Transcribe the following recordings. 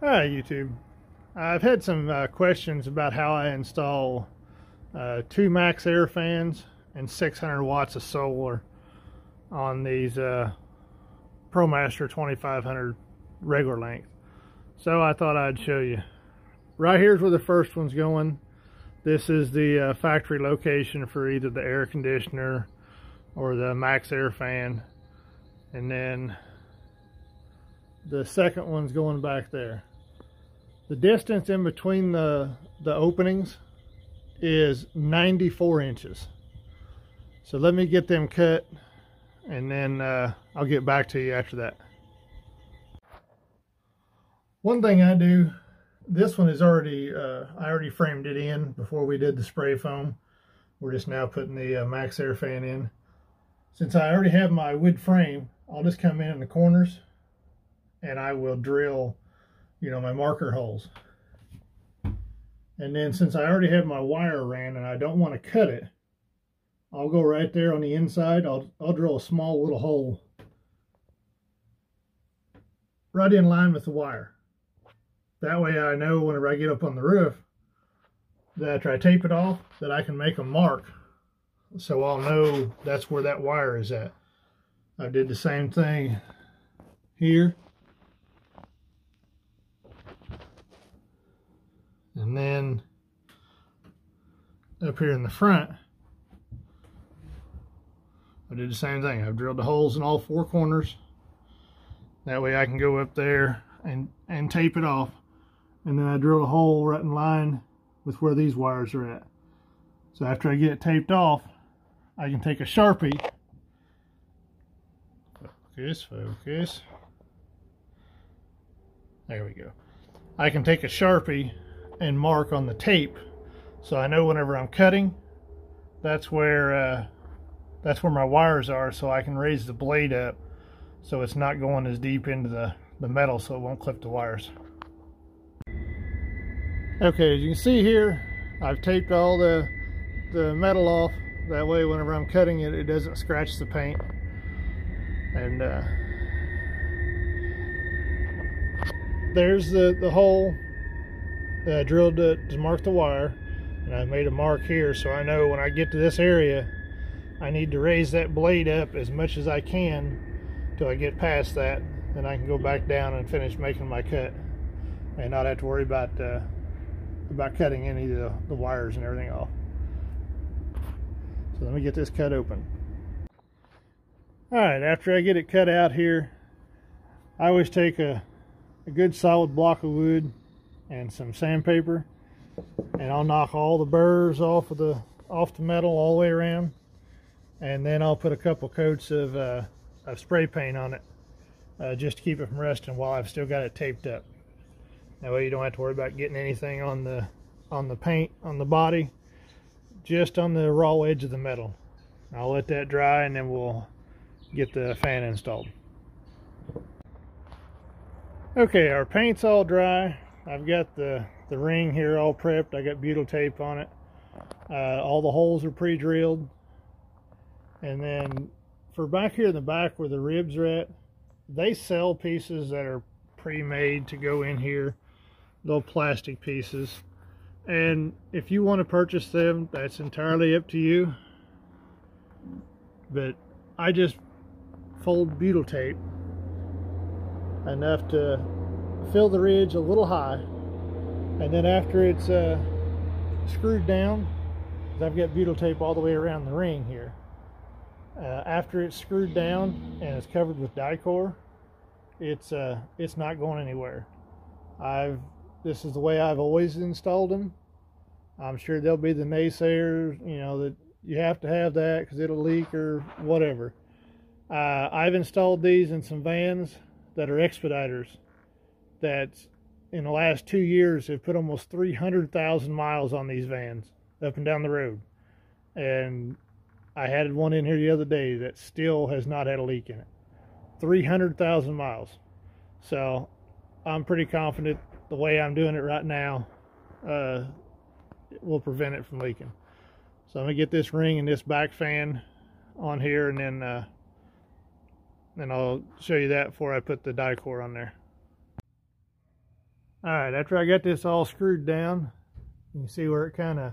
Hi YouTube. I've had some uh, questions about how I install uh, two MaxxAir fans and 600 watts of solar on these uh, ProMaster 2500 regular length. So I thought I'd show you. Right here's where the first one's going. This is the uh, factory location for either the air conditioner or the MaxxAir fan. And then the second one's going back there. The distance in between the, the openings is 94 inches. So let me get them cut and then uh, I'll get back to you after that. One thing I do, this one is already, uh, I already framed it in before we did the spray foam. We're just now putting the uh, MaxxAir fan in. Since I already have my wood frame, I'll just come in in the corners and I will drill you know, my marker holes. And then since I already have my wire ran and I don't want to cut it, I'll go right there on the inside. I'll, I'll drill a small little hole right in line with the wire. That way I know whenever I get up on the roof that after I tape it off that I can make a mark so I'll know that's where that wire is at. I did the same thing here. And then up here in the front, I did the same thing. I've drilled the holes in all four corners. That way I can go up there and, and tape it off. And then I drill a hole right in line with where these wires are at. So after I get it taped off, I can take a Sharpie. Focus, focus. There we go. I can take a Sharpie and mark on the tape so I know whenever I'm cutting that's where uh, that's where my wires are so I can raise the blade up so it's not going as deep into the, the metal so it won't clip the wires. Okay, as you can see here, I've taped all the, the metal off. That way whenever I'm cutting it, it doesn't scratch the paint. And uh, there's the, the hole I drilled to, to mark the wire and I made a mark here so I know when I get to this area I need to raise that blade up as much as I can till I get past that. Then I can go back down and finish making my cut. And not have to worry about uh, about cutting any of the, the wires and everything off so let me get this cut open. Alright after I get it cut out here I always take a, a good solid block of wood and some sandpaper and I'll knock all the burrs off of the off the metal all the way around and then I'll put a couple coats of, uh, of spray paint on it uh, just to keep it from rusting while I've still got it taped up. That way you don't have to worry about getting anything on the on the paint on the body just on the raw edge of the metal. I'll let that dry and then we'll get the fan installed. Okay our paint's all dry I've got the, the ring here all prepped. I got butyl tape on it. Uh, all the holes are pre-drilled. And then for back here in the back where the ribs are at, they sell pieces that are pre-made to go in here, little plastic pieces. And if you want to purchase them, that's entirely up to you. But I just fold butyl tape enough to fill the ridge a little high. And then after it's uh, screwed down I've got butyl tape all the way around the ring here uh, after it's screwed down and it's covered with Dicor it's uh, it's not going anywhere. I've this is the way I've always installed them I'm sure there'll be the naysayers you know that you have to have that because it'll leak or whatever. Uh, I've installed these in some vans that are expediters that in the last two years have put almost 300,000 miles on these vans up and down the road. And I had one in here the other day that still has not had a leak in it. 300,000 miles. So I'm pretty confident the way I'm doing it right now uh, will prevent it from leaking. So I'm gonna get this ring and this back fan on here and then uh, then I'll show you that before I put the Dicor on there. All right, after I got this all screwed down, you can see where it kind of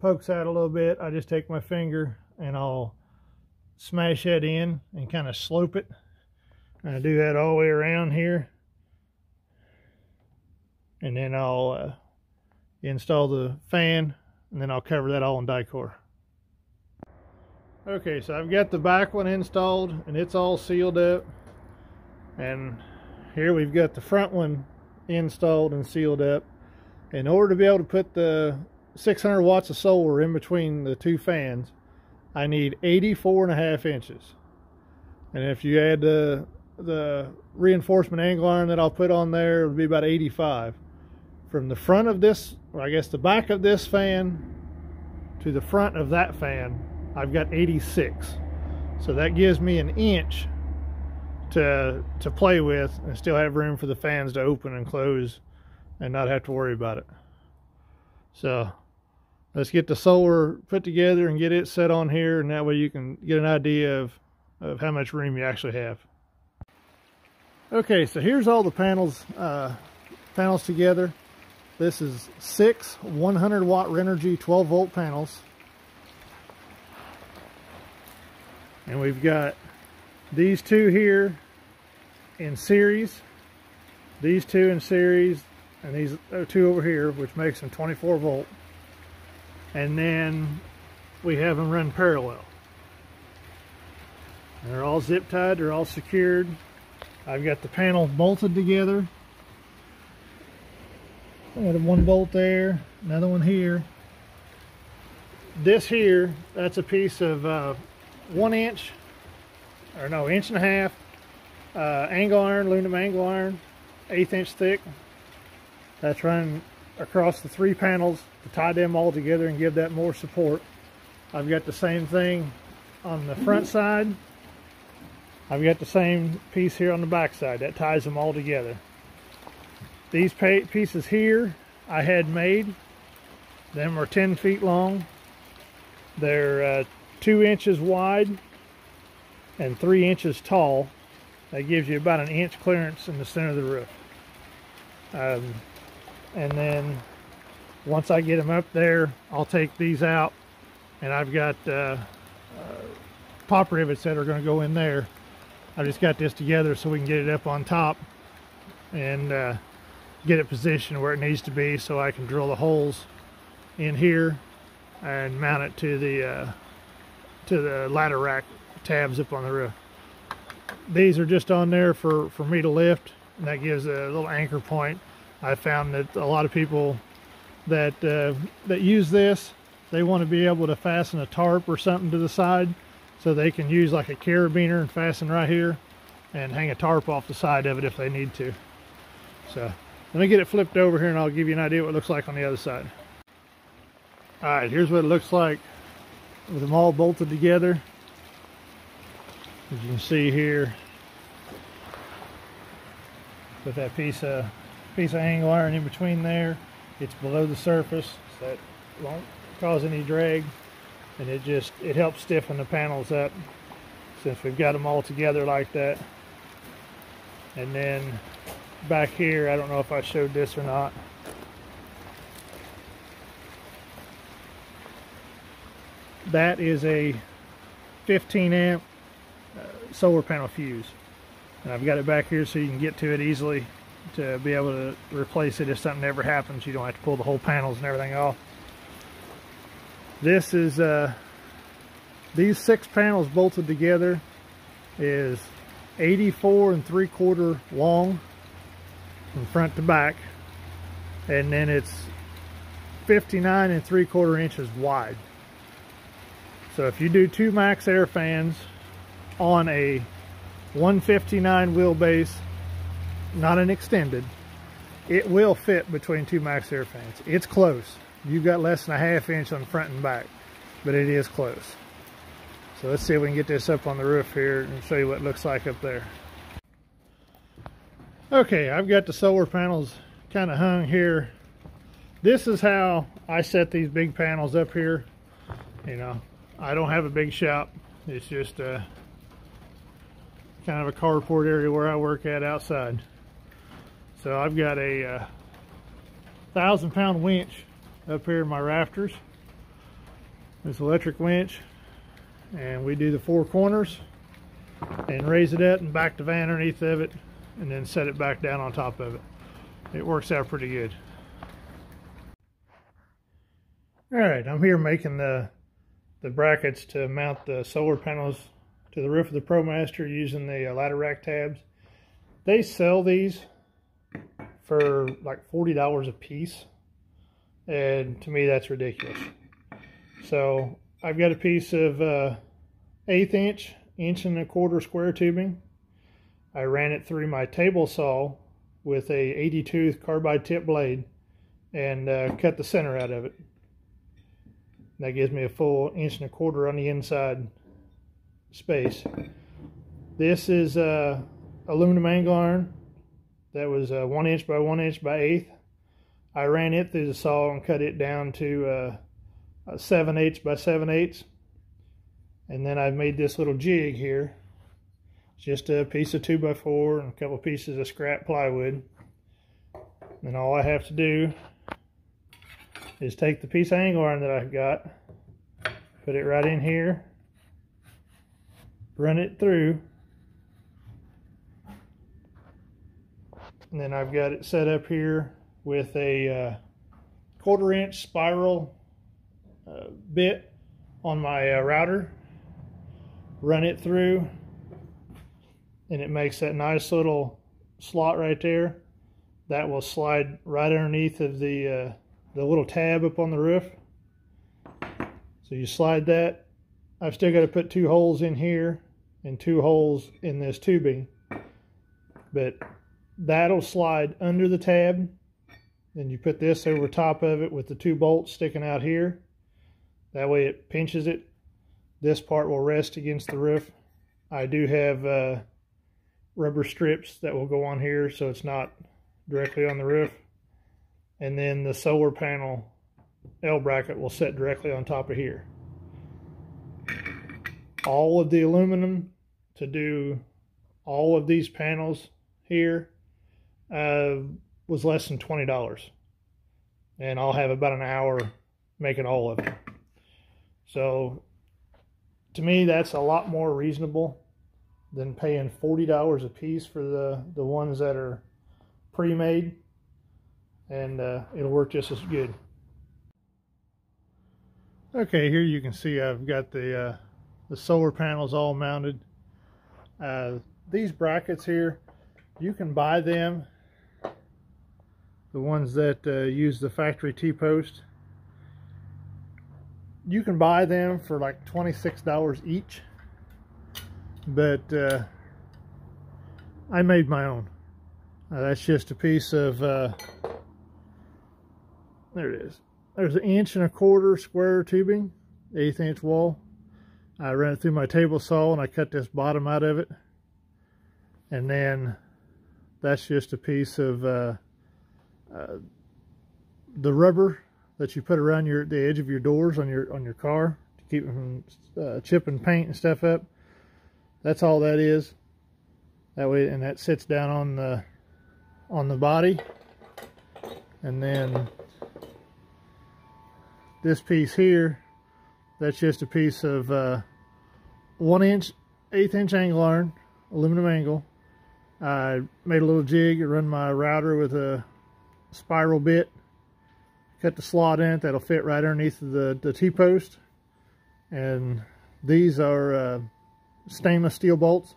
pokes out a little bit. I just take my finger and I'll smash that in and kind of slope it. And I do that all the way around here. And then I'll uh, install the fan and then I'll cover that all in Dicor. Okay, so I've got the back one installed and it's all sealed up. And here we've got the front one installed and sealed up. In order to be able to put the 600 watts of solar in between the two fans, I need 84 and a half inches. And if you add the, the reinforcement angle iron that I'll put on there, it'll be about 85. From the front of this, or I guess the back of this fan to the front of that fan, I've got 86. So that gives me an inch to to play with and still have room for the fans to open and close and not have to worry about it. So let's get the solar put together and get it set on here and that way you can get an idea of, of how much room you actually have. Okay, so here's all the panels uh, panels together. This is six 100 watt Renogy 12 volt panels. And we've got these two here in series, these two in series, and these two over here, which makes them 24 volt. And then we have them run parallel. They're all zip tied, they're all secured. I've got the panel bolted together. I one bolt there, another one here. This here, that's a piece of uh, one inch, or no, inch and a half uh, angle iron, aluminum angle iron, eighth inch thick. That's running across the three panels to tie them all together and give that more support. I've got the same thing on the front side. I've got the same piece here on the back side. That ties them all together. These pieces here I had made. Them are 10 feet long. They're uh, two inches wide and three inches tall. That gives you about an inch clearance in the center of the roof. Um, and then once I get them up there, I'll take these out and I've got uh, uh, pop rivets that are going to go in there. I just got this together so we can get it up on top and uh, get it positioned where it needs to be so I can drill the holes in here and mount it to the uh, to the ladder rack tabs up on the roof. These are just on there for, for me to lift, and that gives a little anchor point. I found that a lot of people that uh, that use this, they want to be able to fasten a tarp or something to the side so they can use like a carabiner and fasten right here and hang a tarp off the side of it if they need to. So let me get it flipped over here and I'll give you an idea what it looks like on the other side. All right, here's what it looks like with them all bolted together. As you can see here, with that piece of piece of angle iron in between there, it's below the surface, so that won't cause any drag, and it just it helps stiffen the panels up since we've got them all together like that. And then back here, I don't know if I showed this or not. That is a 15 amp solar panel fuse. And I've got it back here so you can get to it easily to be able to replace it if something ever happens. You don't have to pull the whole panels and everything off. This is, uh, these six panels bolted together is 84 and 3 quarter long from front to back. And then it's 59 and 3 quarter inches wide. So if you do two MaxxAir fans on a 159 wheelbase, not an extended, it will fit between two MaxxAir fans. It's close. You've got less than a half inch on front and back, but it is close. So let's see if we can get this up on the roof here and show you what it looks like up there. Okay, I've got the solar panels kind of hung here. This is how I set these big panels up here. You know, I don't have a big shop. It's just uh, kind of a carport area where I work at outside. So I've got a uh, thousand pound winch up here in my rafters. This electric winch. And we do the four corners and raise it up and back the van underneath of it and then set it back down on top of it. It works out pretty good. All right, I'm here making the the brackets to mount the solar panels to the roof of the ProMaster using the uh, ladder rack tabs. They sell these for like $40 a piece. And to me, that's ridiculous. So I've got a piece of uh, eighth inch, inch and a quarter square tubing. I ran it through my table saw with a 80 tooth carbide tip blade and uh, cut the center out of it. That gives me a full inch and a quarter on the inside space. This is uh, aluminum angle iron that was uh, one inch by one inch by eighth. I ran it through the saw and cut it down to uh, seven eighths by seven eighths. And then I've made this little jig here. Just a piece of two by four and a couple pieces of scrap plywood. And all I have to do is take the piece of angle iron that I've got, put it right in here, run it through, and then I've got it set up here with a uh, quarter inch spiral uh, bit on my uh, router, run it through, and it makes that nice little slot right there that will slide right underneath of the uh, the little tab up on the roof. So you slide that. I've still got to put two holes in here and two holes in this tubing. But that'll slide under the tab. Then you put this over top of it with the two bolts sticking out here. That way it pinches it. This part will rest against the roof. I do have uh, rubber strips that will go on here so it's not directly on the roof and then the solar panel L bracket will set directly on top of here. All of the aluminum to do all of these panels here uh, was less than $20. And I'll have about an hour making all of them. So to me, that's a lot more reasonable than paying $40 a piece for the, the ones that are pre-made and uh, it'll work just as good. Okay, here you can see I've got the uh, the solar panels all mounted. Uh, these brackets here, you can buy them, the ones that uh, use the factory T-post. You can buy them for like $26 each, but uh, I made my own. Uh, that's just a piece of uh, there it is. There's an inch and a quarter square tubing, eighth inch wall. I ran it through my table saw and I cut this bottom out of it. And then that's just a piece of uh, uh, the rubber that you put around your the edge of your doors on your on your car to keep them from uh, chipping paint and stuff up. That's all that is. That way, and that sits down on the on the body, and then this piece here, that's just a piece of uh, one inch, eighth inch angle iron, aluminum angle. I made a little jig, and run my router with a spiral bit, cut the slot in it, that'll fit right underneath the, the T-post. And these are uh, stainless steel bolts,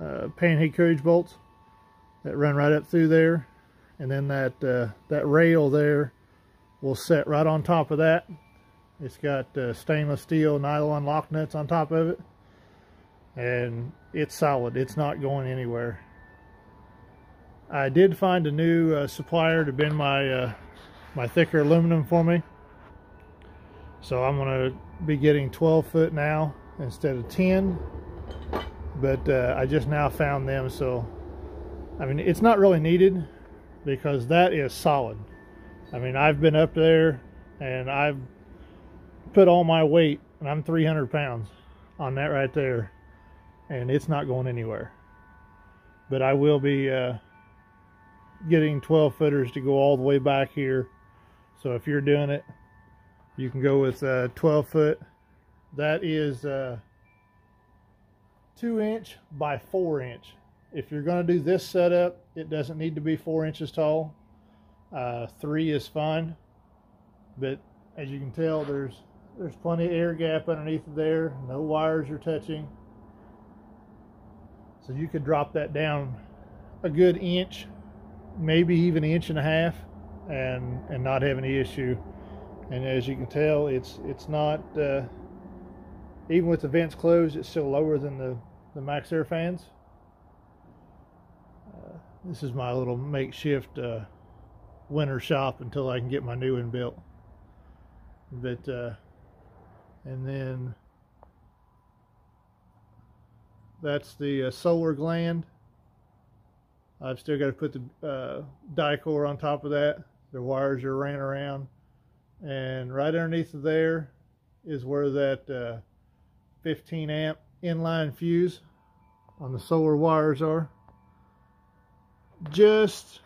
uh, pan head carriage bolts that run right up through there. And then that, uh, that rail there will set right on top of that. It's got uh, stainless steel nylon lock nuts on top of it. And it's solid. It's not going anywhere. I did find a new uh, supplier to bend my uh, my thicker aluminum for me. So I'm going to be getting 12 foot now instead of 10. But uh, I just now found them. So, I mean, it's not really needed because that is solid. I mean, I've been up there and I've put all my weight, and I'm 300 pounds on that right there, and it's not going anywhere. But I will be, uh, getting 12 footers to go all the way back here. So if you're doing it, you can go with uh, 12 foot. That is uh, two inch by four inch. If you're going to do this setup, it doesn't need to be four inches tall. Uh, three is fine, but as you can tell, there's there's plenty of air gap underneath there. No wires are touching. So you could drop that down a good inch, maybe even an inch and a half, and and not have any issue. And as you can tell, it's it's not uh, even with the vents closed, it's still lower than the the MaxxAir fans. Uh, this is my little makeshift uh, winter shop until I can get my new one built. But uh, and then that's the uh, solar gland. I've still got to put the uh, Dicor on top of that. The wires are ran around. And right underneath of there is where that uh, 15 amp inline fuse on the solar wires are. Just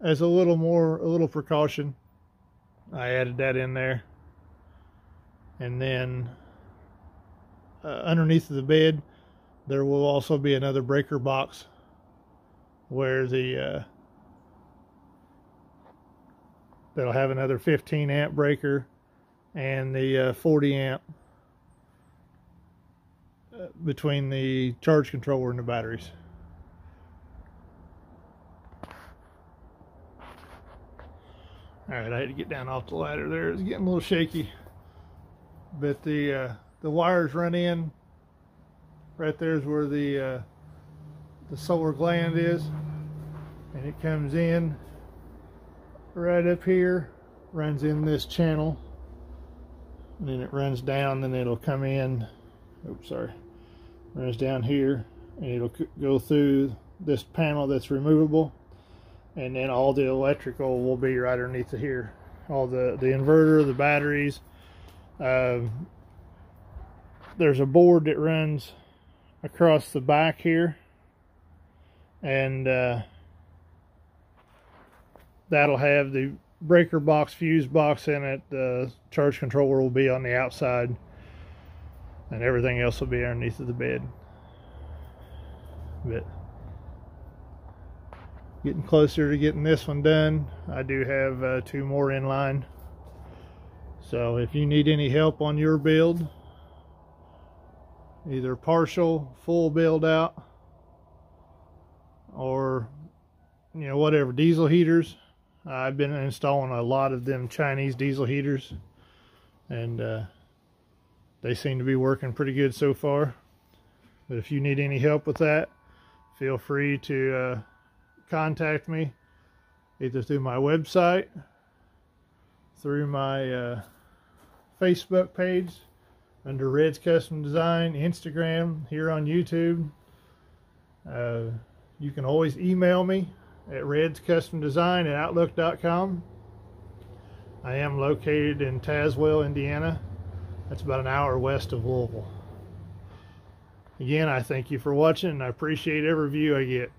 as a little more, a little precaution, I added that in there. And then uh, underneath the bed, there will also be another breaker box where the uh, that'll have another 15 amp breaker and the uh, 40 amp uh, between the charge controller and the batteries. All right, I had to get down off the ladder there. It's getting a little shaky, but the uh, the wires run in. Right there's where the uh, the solar gland is, and it comes in right up here, runs in this channel, and then it runs down. Then it'll come in. Oops, sorry. Runs down here, and it'll go through this panel that's removable and then all the electrical will be right underneath here all the the inverter the batteries um, there's a board that runs across the back here and uh, that'll have the breaker box fuse box in it the charge controller will be on the outside and everything else will be underneath of the bed but getting closer to getting this one done. I do have uh, two more in line. So if you need any help on your build, either partial, full build out, or you know whatever diesel heaters. I've been installing a lot of them Chinese diesel heaters, and uh, they seem to be working pretty good so far. But if you need any help with that, feel free to uh, contact me either through my website, through my uh, Facebook page under Red's Custom Design, Instagram, here on YouTube. Uh, you can always email me at Red's Custom Design at Outlook.com. I am located in Taswell, Indiana. That's about an hour west of Louisville. Again, I thank you for watching and I appreciate every view I get.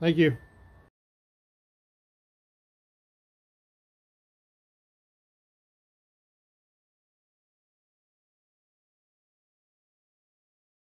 Thank you.